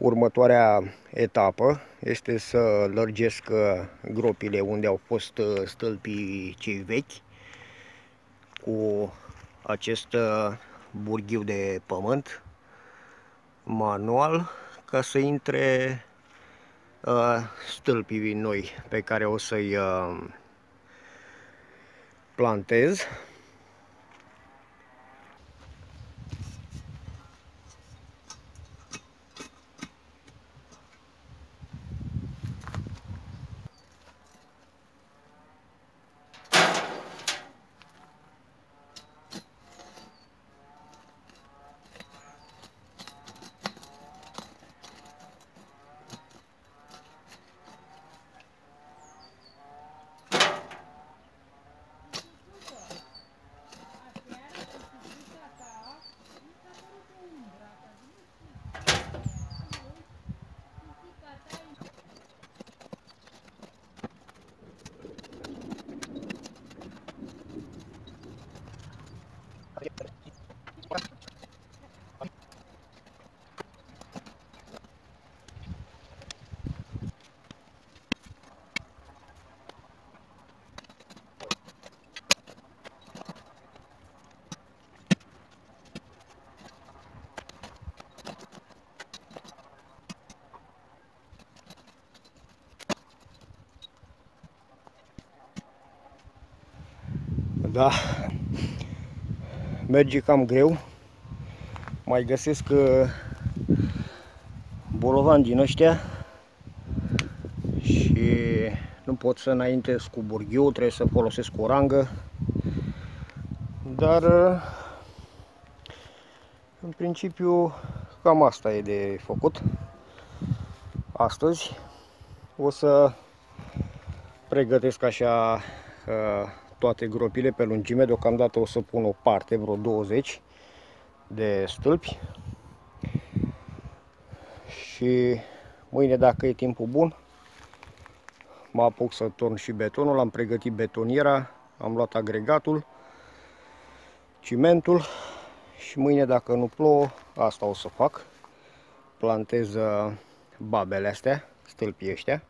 Următoarea etapă este să lărgesc uh, gropile unde au fost uh, stâlpii cei vechi cu acest uh, burghiu de pământ manual ca să intre stâlpii noi pe care o să-i plantez Da, merge cam greu. Mai găsesc uh, bolovan din ăștia și nu pot să înaintez cu burghiu, trebuie să folosesc o rangă. Dar uh, în principiu cam asta e de făcut astăzi. O să pregătesc așa uh, toate gropile pe lungime. Deocamdată o să pun o parte, vreo 20 de stâlpi. Și mâine, dacă e timpul bun, mă apuc să torn și betonul. Am pregătit betoniera, am luat agregatul, cimentul și mâine, dacă nu plouă, asta o să fac. Plantez uh, babele astea, stâlpii ăștia.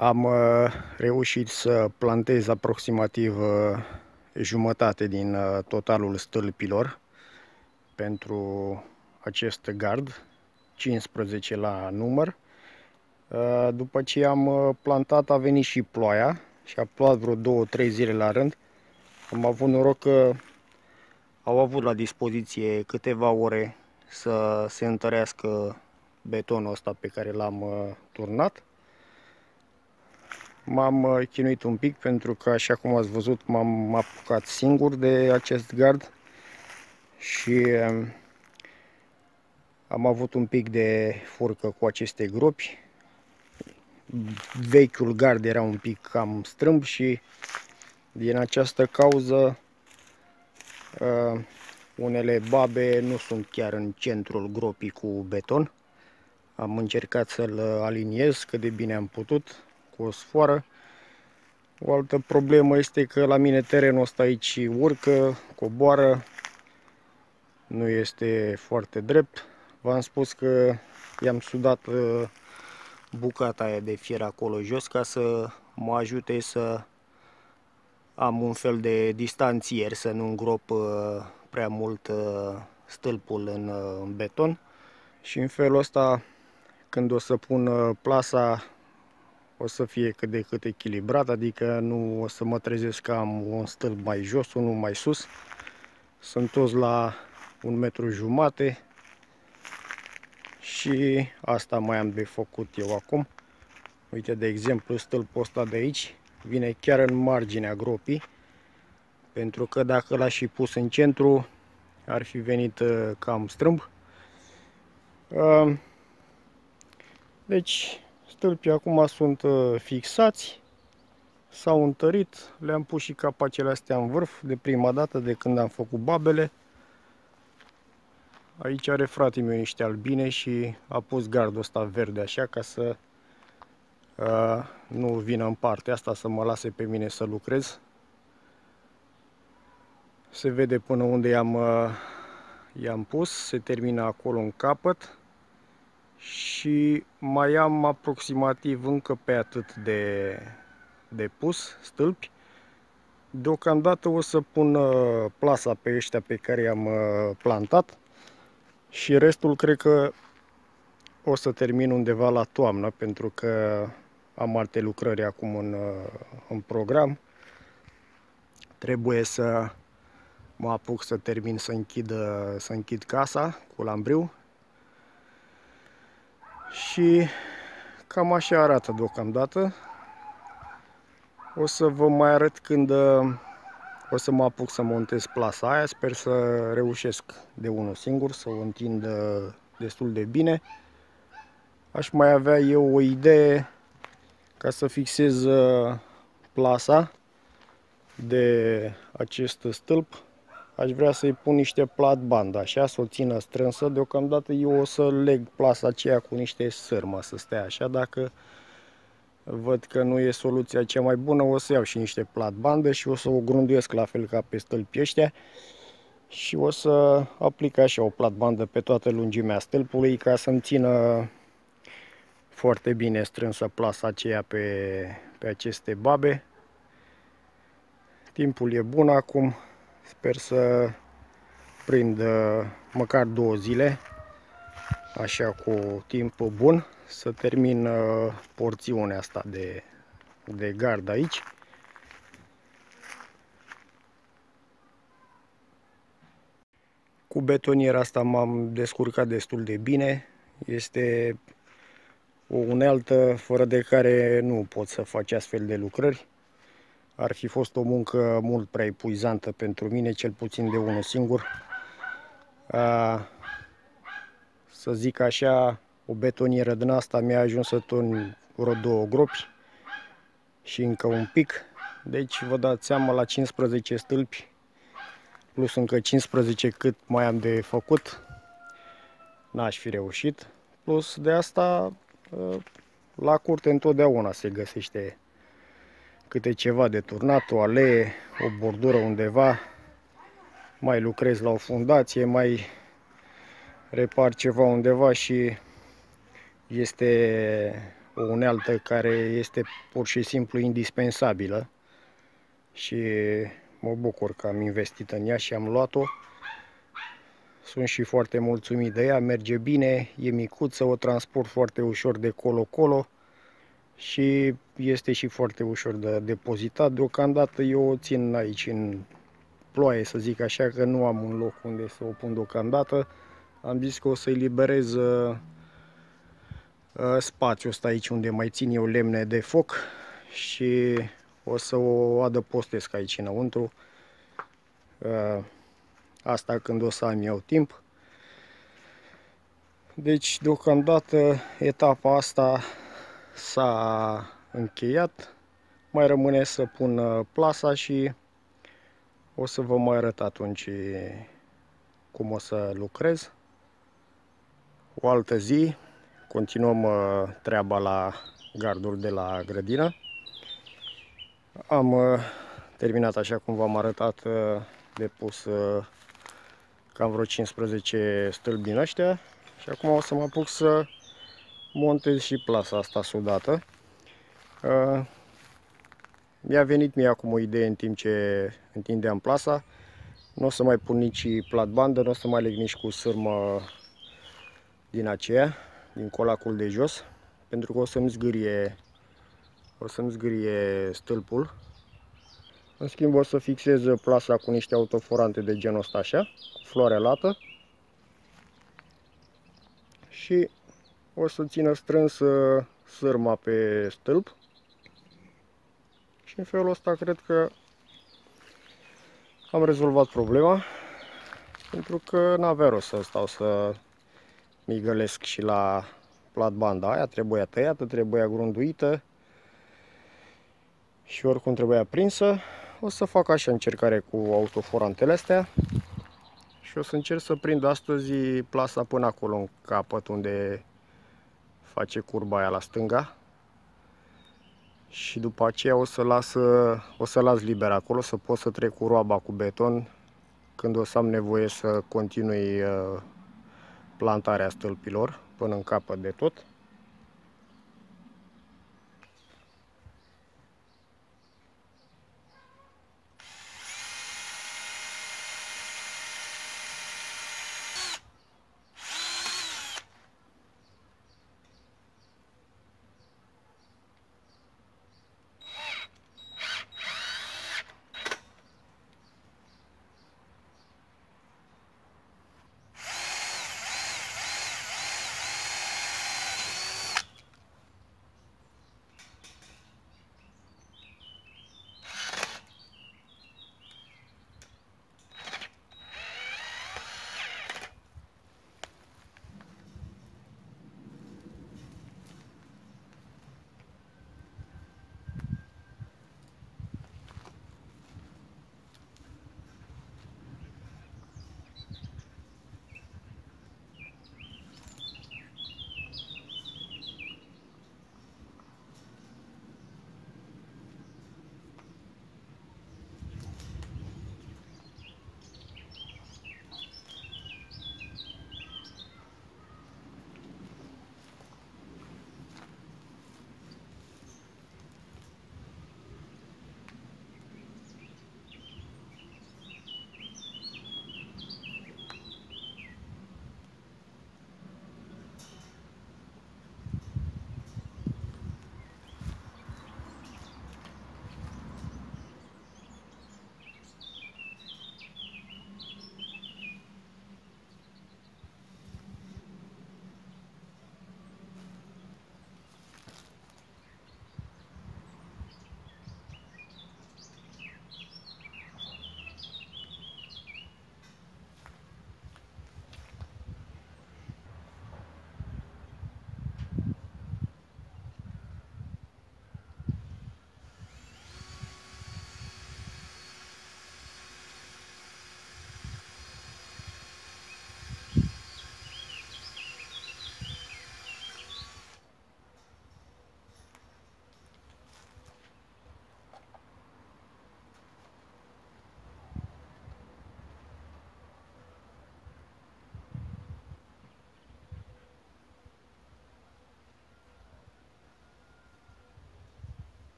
Am uh, reușit să plantez aproximativ uh, jumătate din uh, totalul stâlpilor pentru acest gard, 15 la număr. După ce am plantat a venit și ploaia și a plouat vreo 2-3 zile la rând. Am avut noroc că au avut la dispoziție câteva ore să se întărească betonul ăsta pe care l-am turnat M-am uh, chinuit un pic pentru că, așa cum ați văzut, m-am apucat singur de acest gard și um, am avut un pic de furcă cu aceste gropi. Vechiul gard era un pic cam strâmb și din această cauză uh, unele babe nu sunt chiar în centrul gropii cu beton. Am încercat să-l aliniez cât de bine am putut cu o sfoară. O altă problemă este că la mine terenul ăsta aici urcă, coboară, nu este foarte drept. V-am spus că i-am sudat uh, bucata aia de fier acolo jos ca să mă ajute să am un fel de distanțier, să nu îngrop uh, prea mult uh, stâlpul în, în beton. Și în felul ăsta, când o să pun plasa o să fie cât de cât echilibrat, adică nu o să mă trezesc că am un stâlp mai jos, unul mai sus. Sunt toți la un metru jumate și asta mai am de făcut eu acum. Uite, de exemplu, stâlpul ăsta de aici vine chiar în marginea gropii, pentru că dacă l-aș fi pus în centru, ar fi venit uh, cam strâmb. Uh, deci, Stâlpii acum sunt uh, fixați, s-au întărit, le-am pus și capacele astea în vârf de prima dată de când am făcut babele. Aici are fratele meu niște albine și a pus gardul ăsta verde așa ca să uh, nu vină în partea asta să mă lase pe mine să lucrez. Se vede până unde i-am uh, i-am pus, se termină acolo în capăt și mai am aproximativ încă pe atât de, de pus stâlpi. Deocamdată o să pun uh, plasa pe ăștia pe care i-am uh, plantat și restul cred că o să termin undeva la toamnă pentru că am alte lucrări acum în, uh, în program. Trebuie să mă apuc să termin să închid, să închid casa cu lambriu și cam așa arată deocamdată. O să vă mai arăt când uh, o să mă apuc să montez plasa aia. Sper să reușesc de unul singur, să o întind uh, destul de bine. Aș mai avea eu o idee ca să fixez uh, plasa de acest stâlp aș vrea să-i pun niște plat bandă, așa, să o țină strânsă. Deocamdată eu o să leg plasa aceea cu niște sârmă să stea așa. Dacă văd că nu e soluția cea mai bună, o să iau și niște plat bandă și o să o grunduiesc la fel ca pe stâlpii ăștia. Și o să aplic așa o plat bandă pe toată lungimea stâlpului ca să-mi țină foarte bine strânsă plasa aceea pe, pe aceste babe. Timpul e bun acum. Sper să prind măcar două zile, așa cu timp bun, să termin uh, porțiunea asta de, de gard aici. Cu betoniera asta m-am descurcat destul de bine. Este o unealtă fără de care nu pot să faci astfel de lucrări. Ar fi fost o muncă mult prea epuizantă pentru mine, cel puțin de unul singur. A, să zic așa, o betonieră din asta mi-a ajuns să turn vreo două gropi și încă un pic. Deci vă dați seama la 15 stâlpi plus încă 15 cât mai am de făcut. N-aș fi reușit. Plus de asta la curte întotdeauna se găsește câte ceva de turnat, o alee, o bordură undeva, mai lucrez la o fundație, mai repar ceva undeva și este o unealtă care este pur și simplu indispensabilă și mă bucur că am investit în ea și am luat-o. Sunt și foarte mulțumit de ea, merge bine, e micuță, o transport foarte ușor de colo-colo și este și foarte ușor de depozitat. Deocamdată eu o țin aici în ploaie, să zic așa, că nu am un loc unde să o pun deocamdată. Am zis că o să eliberez uh, uh, spațiul ăsta aici unde mai țin eu lemne de foc și o să o adăpostesc aici înăuntru. Uh, asta când o să am eu timp. Deci, deocamdată, etapa asta s-a încheiat. Mai rămâne să pun uh, plasa și o să vă mai arăt atunci cum o să lucrez. O altă zi, continuăm uh, treaba la gardul de la grădină. Am uh, terminat așa cum v-am arătat de pus cam vreo 15 stâlpi din ăștia și acum o să mă apuc să montez și plasa asta sudată. Uh, mi-a venit mie acum o idee în timp ce întindeam plasa. Nu o să mai pun nici platbandă, nu o să mai leg nici cu sârmă din aceea, din colacul de jos, pentru că o să-mi zgârie, o să-mi zgârie stâlpul. În schimb o să fixez plasa cu niște autoforante de genul ăsta așa, cu floare lată. Și o să țină strâns sârma pe stâlp și în felul ăsta cred că am rezolvat problema pentru că n-avea rost să stau să migălesc și la platbanda aia, trebuia tăiată, trebuia grunduită și oricum trebuia prinsă. O să fac așa încercare cu autoforantele astea și o să încerc să prind astăzi plasa până acolo în capăt unde face curba aia la stânga și după aceea o să las, o să las liber acolo să pot să trec cu roaba cu beton când o să am nevoie să continui uh, plantarea stâlpilor până în capăt de tot.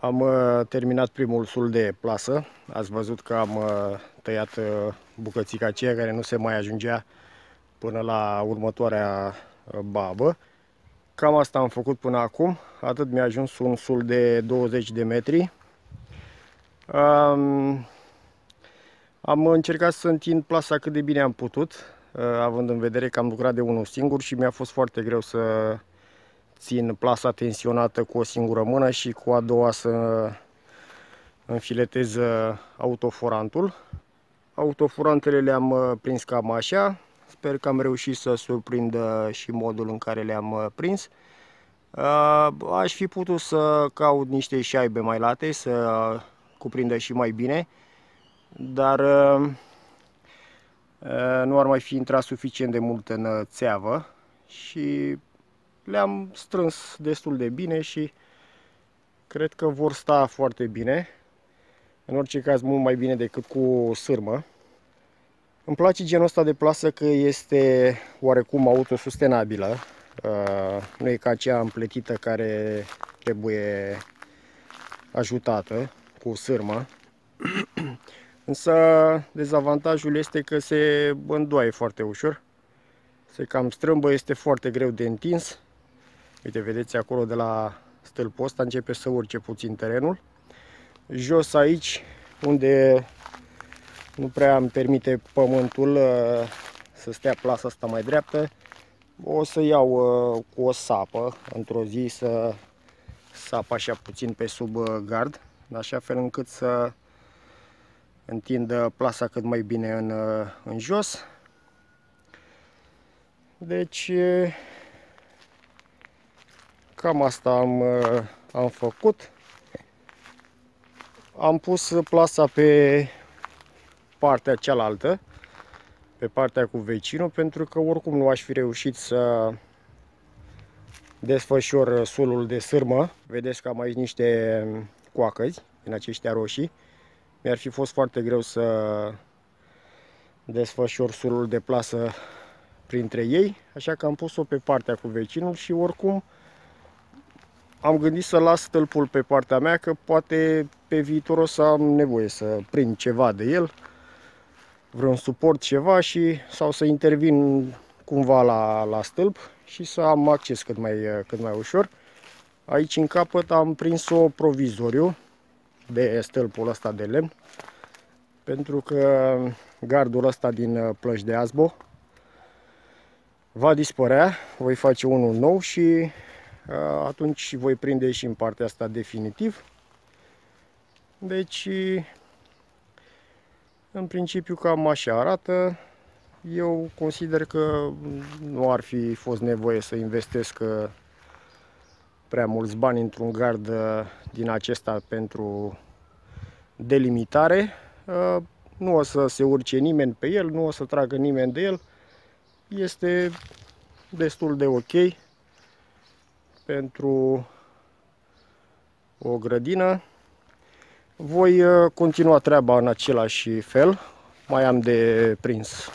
Am uh, terminat primul sul de plasă. Ați văzut că am uh, tăiat uh, bucățica aceea care nu se mai ajungea până la următoarea babă. Cam asta am făcut până acum. Atât mi-a ajuns un sul de 20 de metri. Um, am încercat să întind plasa cât de bine am putut, având în vedere că am lucrat de unul singur și mi-a fost foarte greu să țin plasa tensionată cu o singură mână și cu a doua să înfiletez uh, autoforantul. Autoforantele le-am uh, prins cam așa. Sper că am reușit să surprind și modul în care le-am uh, prins. Aș fi putut să caut niște șaibe mai late, să cuprindă și mai bine, dar nu ar mai fi intrat suficient de mult în țeavă și le-am strâns destul de bine și cred că vor sta foarte bine. În orice caz mult mai bine decât cu sârmă. Îmi place genul ăsta de plasă că este oarecum autosustenabilă. Uh, nu e ca cea împletită care trebuie ajutată cu sârmă. Însă dezavantajul este că se îndoaie foarte ușor. Se cam strâmbă, este foarte greu de întins. Uite, vedeți acolo de la stâlpul ăsta începe să urce puțin terenul. Jos aici, unde nu prea îmi permite pământul uh, să stea plasa asta mai dreaptă, o să iau uh, cu o sapă într-o zi să sap așa puțin pe sub uh, gard, așa fel încât să întindă plasa cât mai bine în, în jos. Deci Cam asta am, uh, am făcut. Am pus plasa pe partea cealaltă, pe partea cu vecinul, pentru că oricum nu aș fi reușit să desfășor sulul de sârmă. Vedeți că am aici niște coacăzi din aceștia roșii. Mi-ar fi fost foarte greu să desfășor sulul de plasă printre ei, așa că am pus-o pe partea cu vecinul și oricum am gândit să las stâlpul pe partea mea, că poate pe viitor o să am nevoie să prind ceva de el, vreun suport ceva și sau să intervin cumva la, la stâlp și să am acces cât mai, cât mai ușor. Aici în capăt am prins-o provizoriu de stâlpul ăsta de lemn, pentru că gardul ăsta din plăci de azbo va dispărea, voi face unul nou și atunci voi prinde și în partea asta definitiv. Deci, în principiu cam așa arată. Eu consider că nu ar fi fost nevoie să investesc uh, prea mulți bani într-un gard uh, din acesta pentru delimitare. Uh, nu o să se urce nimeni pe el, nu o să tragă nimeni de el. Este destul de ok pentru o grădină. Voi uh, continua treaba în același fel. Mai am de prins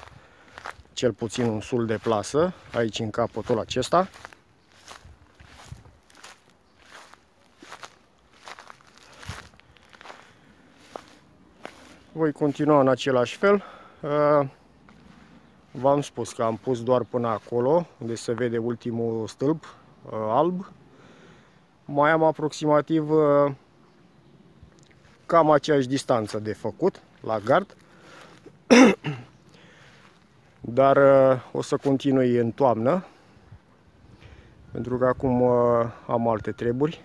cel puțin un sul de plasă aici în capătul acesta. Voi continua în același fel. Uh, v-am spus că am pus doar până acolo, unde se vede ultimul stâlp Uh, alb. Mai am aproximativ uh, cam aceeași distanță de făcut la gard. Dar uh, o să continui în toamnă. Pentru că acum am alte treburi.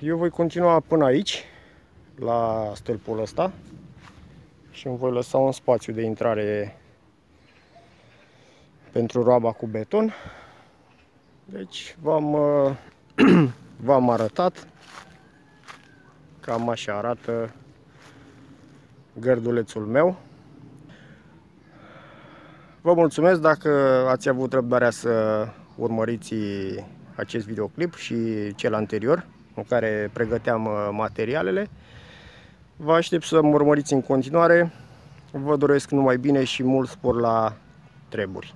Eu voi continua până aici, la stâlpul ăsta. Și îmi voi lăsa un spațiu de intrare pentru roaba cu beton. Deci v-am v-am arătat cam așa arată gărdulețul meu. Vă mulțumesc dacă ați avut răbdarea să urmăriți acest videoclip și cel anterior în care pregăteam uh, materialele. Vă aștept să mă urmăriți în continuare. Vă doresc numai bine și mult spor la treburi.